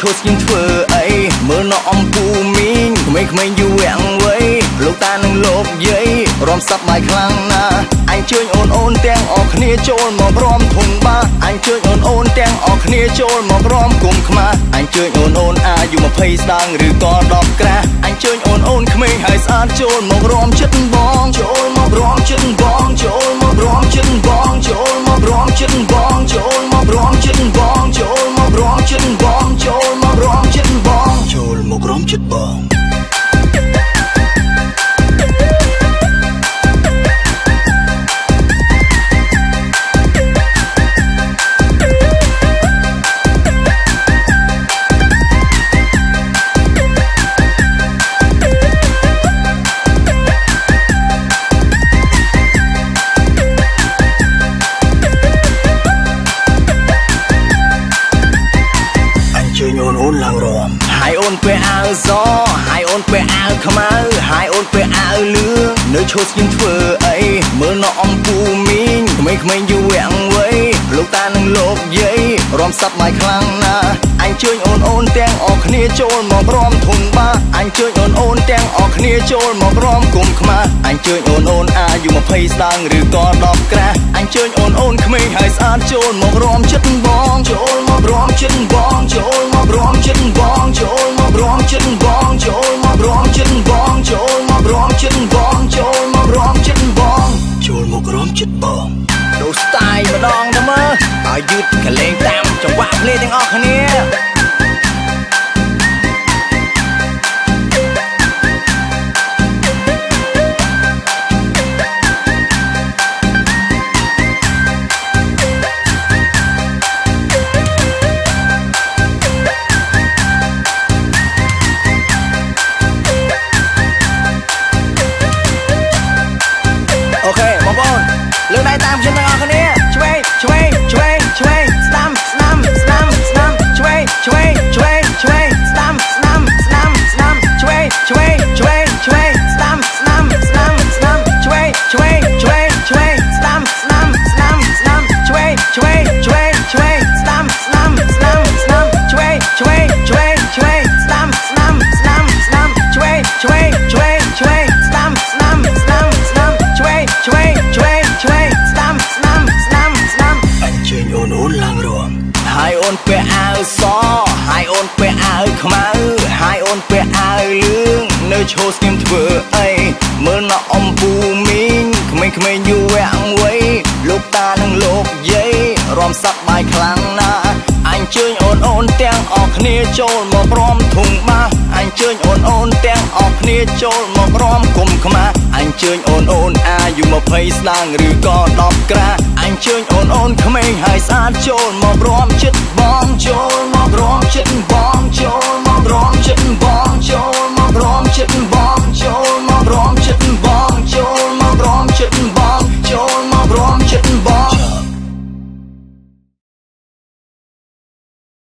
ឈួតស្គៀងធ្វើអីមើលនៅអំពូមីងក្មេងៗយូរវាំងវ័យលោកតានឹងលោកយាយរំសាប់បាយខ្លាំងណាស់អញជើញអូនអូនទាំងអស់គ្នាចូលមករំធុងបាអញជើញអូនអូនទាំងអស់គ្នាចូលមករំគុំខ្មាស់អញជើញអូនអូនអាយុ20ស្ដាងឬក៏10ក្រាស់អញជើញអូនអូនក្មេងហើយស្អាតចូលមករំចិត្តបងចូលមករំចិត្តបងចូលមករំចិត្ត ហើយអូនពេលអាវសហើយអូនពេលអាវខ្មៅហើយអូនពេលអាវលឿងនៅឈរស្គៀមធ្វើអីមើលនៅអំពូមីងក្មេងៗយូរវាំងវ័យលោកតានឹងលោកយាយ រំសាប់បាយខ្លាំងណាស់អញជើញអូនអូនទាំងអស់គ្នាចូលមករំធុងបាអញជើញអូនអូនទាំងអស់គ្នាចូលមករំគុំខ្មាស់អញជើញអូនអូនអាយុ20ស្ដាងឬក៏10ក្រាស់អញជើញអូនអូនក្មេងហើយស្អាតចូលមករំចិត្តបងចូលមករំចិត្តបងចូលមករំចិត្តបងចូលមករំចិត្តបងចូលមករំចិត្តបងចូលមករំចិត្តបងចូលមករំចិត្តបងចូលមករំចិត្តបងដូរ style ម្ដងទៅមើលឲ្យយឺតកលេ អូនពាក់អាវលឿងនៅឈរស្ងៀមធ្វើអីមើលនៅអំពូមីងក្មេងៗយូរវាំងវ័យលោកតានិងលោកយាយរំសាប់បាយខ្លាំងណាស់អញជើញអូនអូនទាំងអស់គ្នាចូលមកព្រមធុងបាសអញជើញអូនអូនទាំងអស់គ្នាចូលមកព្រមគុំខ្មាស់អញជើញអូនអូនអាយុ20ស្ដាងឬក៏10ក្រាស់អញជើញអូនអូនក្មេងហើយស្អាតចូលមកព្រមចិត្ត